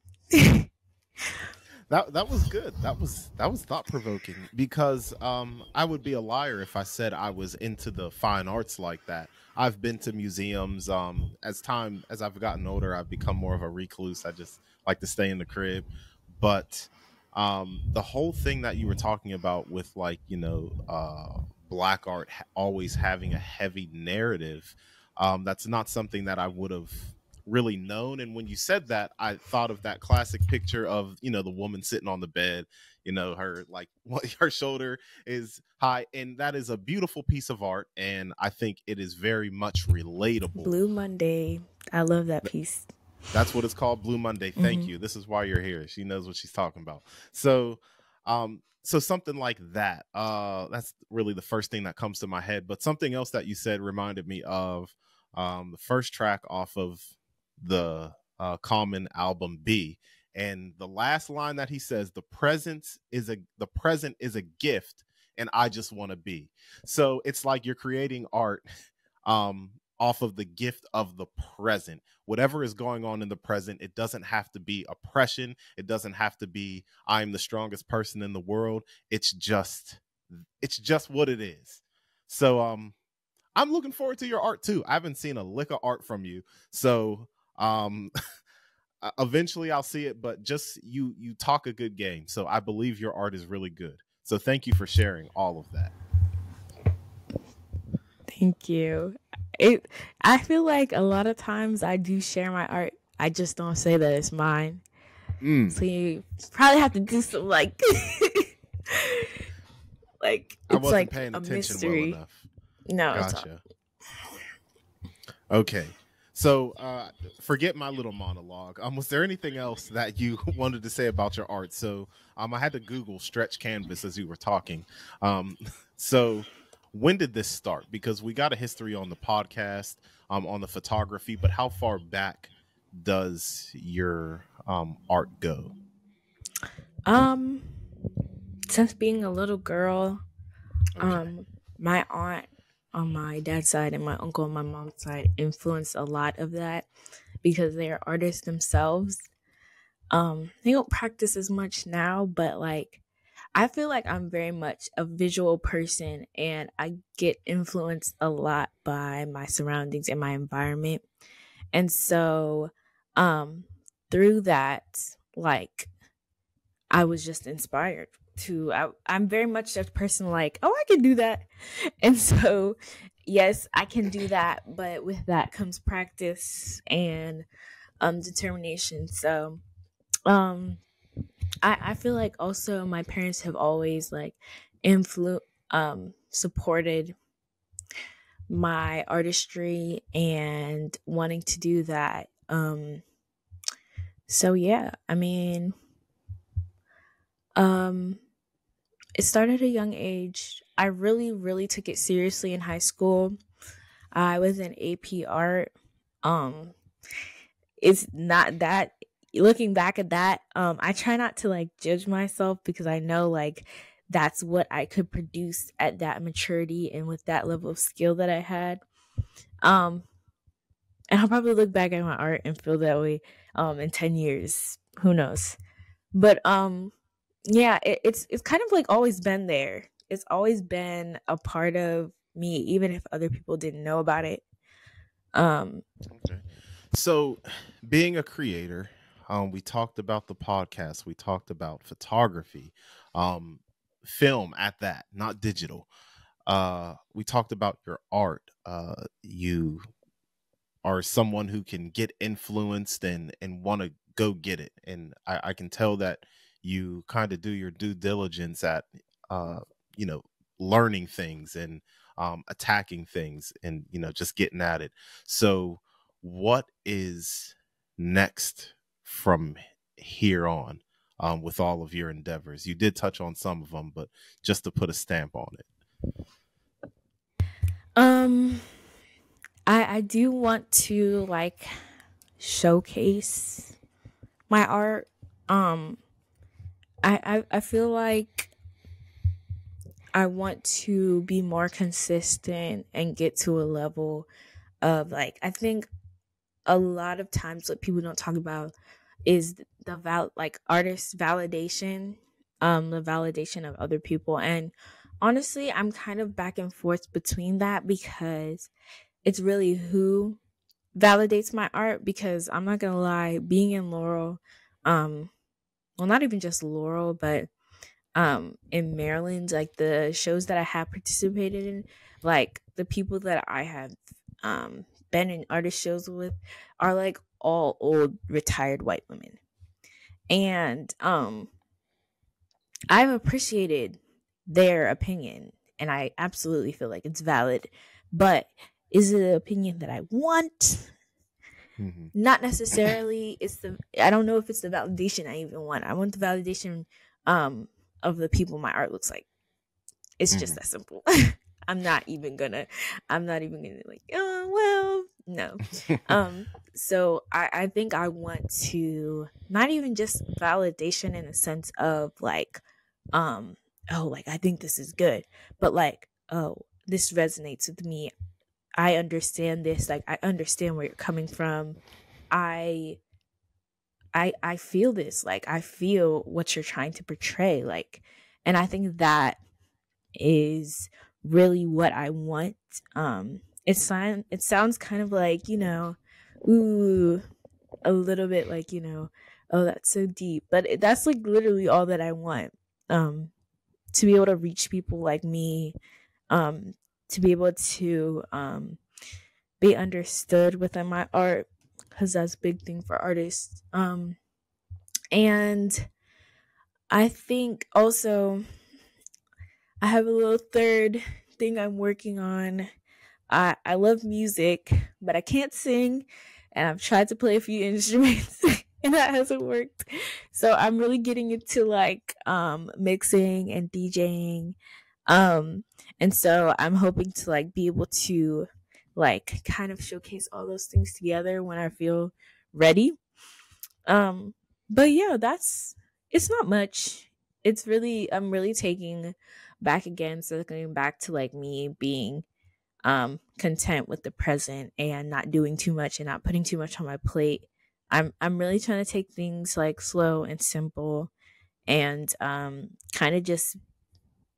that that was good. That was that was thought provoking because um, I would be a liar if I said I was into the fine arts like that. I've been to museums. Um, as time as I've gotten older, I've become more of a recluse. I just like to stay in the crib. But um, the whole thing that you were talking about with like you know uh, black art ha- always having a heavy narrative, um, that's not something that I would have really known. And when you said that, I thought of that classic picture of, you know, the woman sitting on the bed, you know, her like <laughs> her shoulder is high. And that is a beautiful piece of art. And I think it is very much relatable. Blue Monday. I love that piece. That's what it's called, Blue Monday. Thank mm-hmm. you. This is why you're here. She knows what she's talking about. So, um, so something like that. Uh, that's really the first thing that comes to my head. But something else that you said reminded me of um, the first track off of the uh, Common album Be. And the last line that he says, "The presence is a the present is a gift, and I just want to be. So it's like you're creating art um off of the gift of the present. Whatever is going on in the present, it doesn't have to be oppression. It doesn't have to be I'm the strongest person in the world. It's just it's just what it is. So um I'm looking forward to your art too. I haven't seen a lick of art from you. So um <laughs> eventually I'll see it, but just you you talk a good game. So I believe your art is really good. So thank you for sharing all of that. Thank you. It I feel like a lot of times I do share my art. I just don't say that it's mine. Mm. So you probably have to do some like <laughs> like it's I wasn't like paying attention mystery. well enough. No, Gotcha. Okay. So uh forget my little monologue. Um was there anything else that you <laughs> wanted to say about your art? So um I had to Google stretch canvas as you were talking. Um <laughs> so when did this start? Because we got a history on the podcast, um, on the photography, but how far back does your um art go? Um, since being a little girl, Okay. um, my aunt on my dad's side and my uncle on my mom's side influenced a lot of that because they are artists themselves. Um, they don't practice as much now, but like I feel like I'm very much a visual person and I get influenced a lot by my surroundings and my environment. And so um through that like I was just inspired to I, I'm very much a person like, oh, I can do that. <laughs> And so yes, I can do that, but with that comes practice and um determination. So um I, I feel like also my parents have always like influ um supported my artistry and wanting to do that. Um so yeah, I mean um it started at a young age. I really, really took it seriously in high school. I was in AP art. Um it's not that looking back at that, um, I try not to like judge myself because I know like that's what I could produce at that maturity and with that level of skill that I had. Um, and I'll probably look back at my art and feel that way um in 10 years. Who knows? But um yeah, it, it's it's kind of like always been there. It's always been a part of me, even if other people didn't know about it. Um Okay. So, being a creator, um, we talked about the podcast. We talked about photography, um, film at that, not digital. Uh, we talked about your art. Uh, you are someone who can get influenced and and want to go get it. And I, I can tell that you kind of do your due diligence at, uh, you know, learning things and um, attacking things and you know just getting at it. So, what is next from here on um, with all of your endeavors? You did touch on some of them, but just to put a stamp on it. Um, I I do want to like showcase my art. Um, I I, I feel like I want to be more consistent and get to a level of like I think a lot of times what people don't talk about is the val like artist validation, um, the validation of other people. And honestly, I'm kind of back and forth between that because it's really who validates my art because I'm not gonna lie, being in Laurel, um, well not even just Laurel, but um in Maryland, like the shows that I have participated in, like the people that I have um been in artist shows with are like all old retired white women. And um I've appreciated their opinion and I absolutely feel like it's valid. But is it an opinion that I want? Mhm. Not necessarily. It's the I don't know if it's the validation I even want. I want the validation um of the people my art looks like. It's just Mhm. that simple. <laughs> I'm not even gonna I'm not even gonna like, oh well, no. Um so I, I think I want to not even just validation in the sense of like um oh, like I think this is good, but like, oh, this resonates with me. I understand this. Like I understand where you're coming from. I I I feel this. Like I feel what you're trying to portray. Like and I think that is really what I want. Um it sound it sounds kind of like, you know, ooh, a little bit like, you know, oh that's so deep. But that's like literally all that I want. Um to be able to reach people like me um to be able to um, be understood within my art because that's a big thing for artists. Um, and I think also I have a little third thing I'm working on. I I love music, but I can't sing, and I've tried to play a few <laughs> instruments. and that hasn't worked. So I'm really getting into like um mixing and DJing. Um and so I'm hoping to like be able to like kind of showcase all those things together when I feel ready. Um but yeah, that's it's not much. It's really I'm really taking back again circling back to like me being um content with the present and not doing too much and not putting too much on my plate. I'm I'm really trying to take things like slow and simple and um kind of just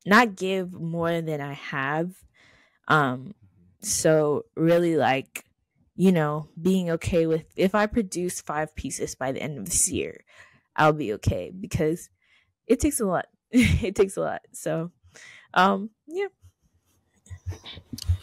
not give more than I have. Um, so really like, you know, being okay with if I produce five pieces by the end of this year, I'll be okay because it takes a lot. <laughs> it takes a lot. So, um, yeah.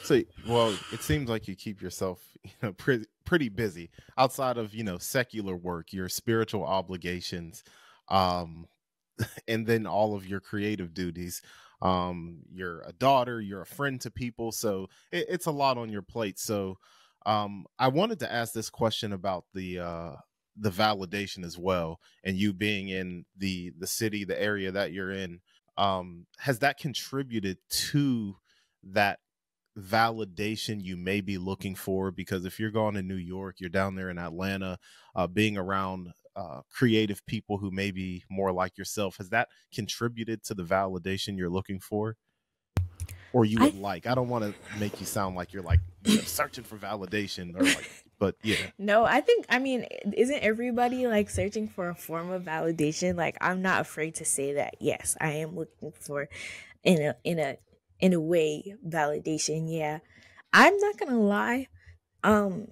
So, well, it seems like you keep yourself, <laughs> you know, pretty pretty busy outside of you know secular work, your spiritual obligations, um, <laughs> and then all of your creative duties um you're a daughter you're a friend to people so it, it's a lot on your plate. So um i wanted to ask this question about the uh the validation as well and you being in the the city the area that you're in. Um has that contributed to that validation you may be looking for? Because if you're going to New York, you're down there in Atlanta, uh, being around uh, creative people who may be more like yourself has that contributed to the validation you're looking for? Or you would I, like i don't want to make you sound like you're like you know, searching for validation or like but yeah. No i think i mean isn't everybody like searching for a form of validation? Like i'm not afraid to say that yes i am looking for in a in a in a way validation yeah. I'm not gonna lie um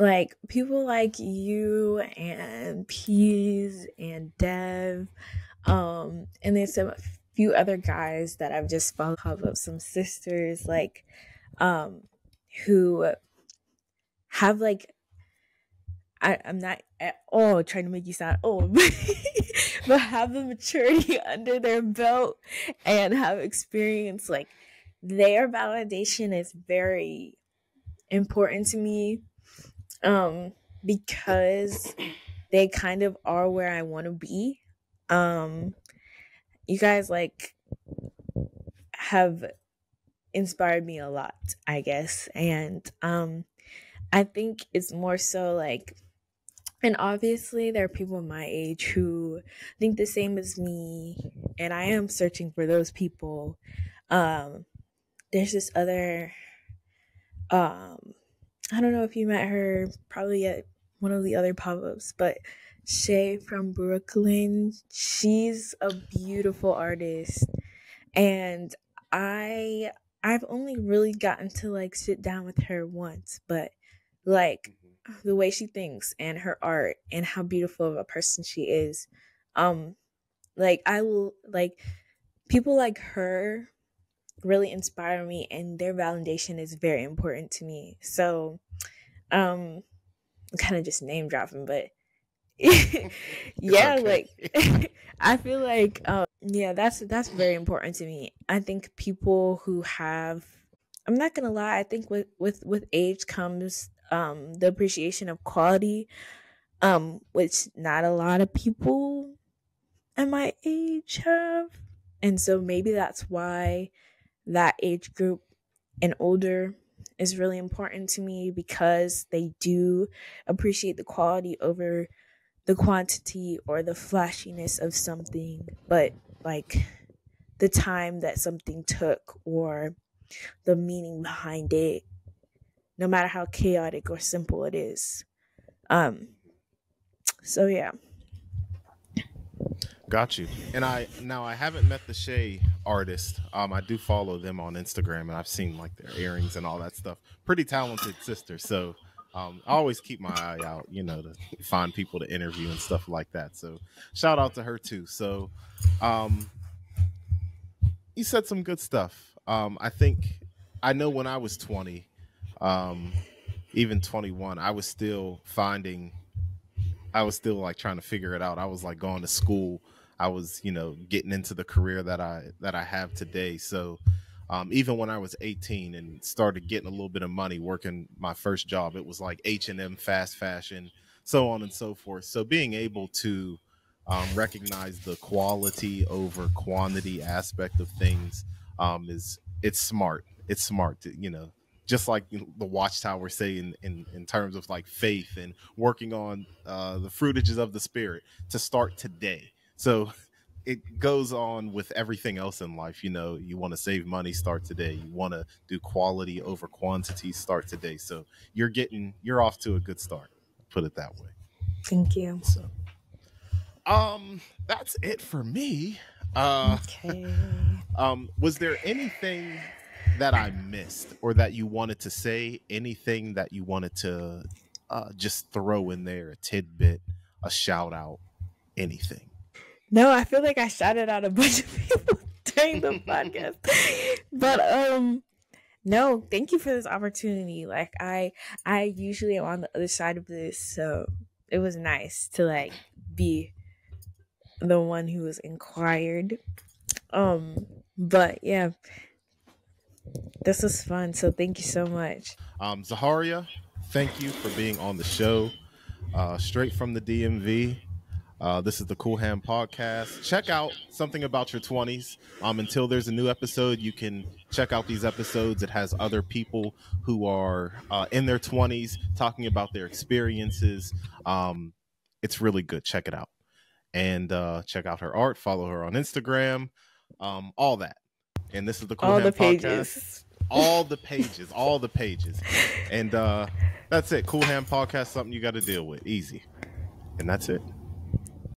like people like you and Peas and Dev, um, and there's some few other guys that I've just followed up, some sisters like um who have like I, I'm not at all trying to make you sound old, <laughs> but have the maturity <laughs> under their belt and have experience. Like their validation is very important to me um because they kind of are where I want to be. Um you guys like have inspired me a lot, I guess. And um I think it's more so like and obviously there are people my age who think the same as me and I am searching for those people. Um there's this other um I don't know if you met her probably at one of the other pop ups, but Shay from Brooklyn, she's a beautiful artist. And I I've only really gotten to like sit down with her once, but like mm-hmm. the way she thinks and her art and how beautiful of a person she is. Um like I will like people like her really inspire me and their validation is very important to me. So um I'm kind of just name dropping, but <laughs> yeah, like <laughs> I feel like um yeah, that's that's very important to me. I think people who have I'm not gonna lie, I think with with with age comes um the appreciation of quality, um, which not a lot of people at my age have. And so maybe that's why that age group and older is really important to me because they do appreciate the quality over the quantity or the flashiness of something but like the time that something took or the meaning behind it, no matter how chaotic or simple it is. Um, so yeah. Got you. And I now I haven't met the Shay artist. Um, I do follow them on Instagram, and I've seen like their earrings and all that stuff. Pretty talented sister. So um, I always keep my eye out, you know, to find people to interview and stuff like that. So shout out to her too. So, um, you said some good stuff. Um, I think I know when I was 20, um, even 21, I was still finding, I was still like trying to figure it out. I was like going to school. I was, you know, getting into the career that I that I have today. So, um, even when I was 18 and started getting a little bit of money working my first job, it was like H and M, fast fashion, so on and so forth. So being able to um, recognize the quality over quantity aspect of things um, is it's smart. It's smart to you know just like the watchtower say in, in, in terms of like faith and working on uh, the fruitages of the spirit to start today. So it goes on with everything else in life. You know, you want to save money, start today. You want to do quality over quantity, start today. So you're getting, you're off to a good start. Put it that way. Thank you. So, um, that's it for me. Uh, okay. <laughs> Um, was there anything that I missed or that you wanted to say? Anything that you wanted to uh, just throw in there? A tidbit, a shout out, anything? No, I feel like I shouted out a bunch of <laughs> people during the podcast. But um no, thank you for this opportunity. Like I I usually am on the other side of this, so it was nice to like be the one who was inquired. Um but yeah. This was fun, so thank you so much. Um Zaharia, thank you for being on the show. Uh straight from the DMV. Uh, this is the Qool Hand Podcast. Check out something about your 20s. Um, until there's a new episode, you can check out these episodes. It has other people who are uh, in their 20s talking about their experiences. Um, it's really good. Check it out. And uh, check out her art. Follow her on Instagram. Um, all that. And this is the Cool all Hand the pages. Podcast. All the pages. all the pages. And uh, that's it. Qool Hand Podcast, something you got to deal with. Easy. And that's it.